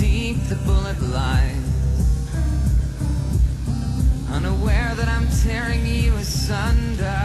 deep the bullet lies. Unaware that I'm tearing you asunder.